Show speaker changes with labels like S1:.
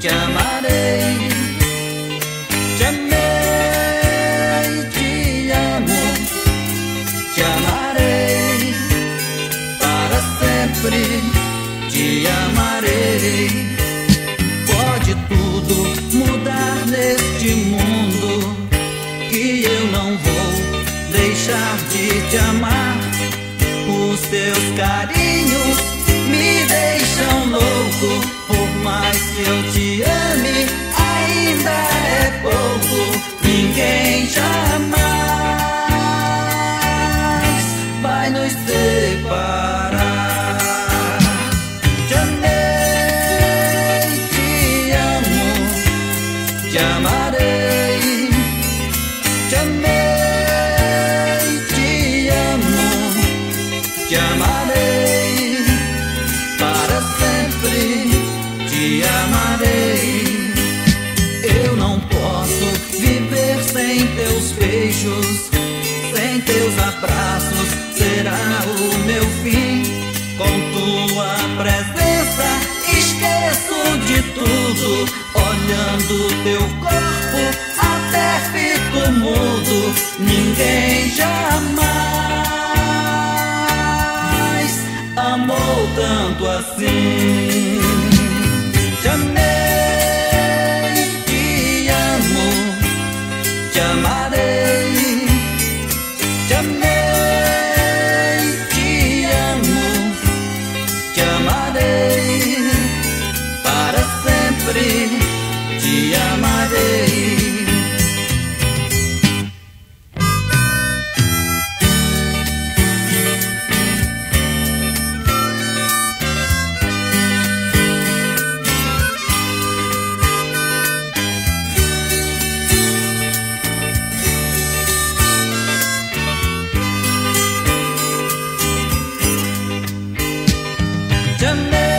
S1: te amarei. Te amei, te amo, te amarei. Para sempre te amarei. Pode tudo mudar neste mundo que eu não vou deixar de te amar. Os teus carinhos me deixam louco. Mais que eu te ame, beijos, sem teus abraços. Será o meu fim. Com tua presença, esqueço de tudo. Olhando teu corpo, até fico mudo. Ninguém jamais amou tanto assim. Te amarei. Te amei, te amo, te amarei. Para sempre te amarei. to me.